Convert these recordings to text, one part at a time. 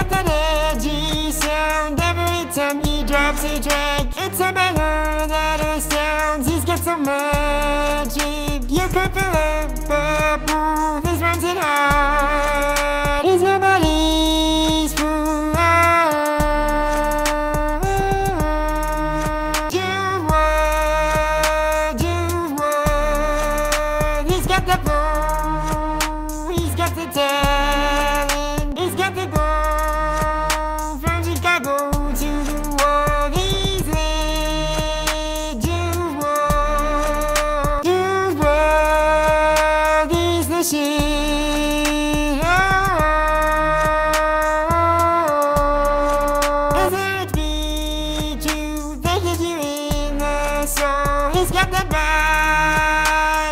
get that edgy sound every time he drops a track. It's a banger that I sounds. He's got so magic. heat. You could fill up a pool. This rhymes it hard. He's nobody's fool. You won, you won. He's got the flow. He's got the time.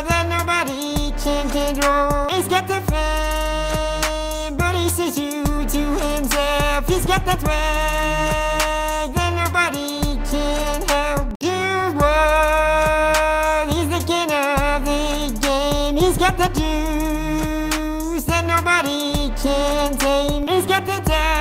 That nobody can control. He's got the fame, but he says you to himself. He's got that wag that nobody can help. You were, he's the king of the game. He's got the juice that nobody can tame. He's got the time.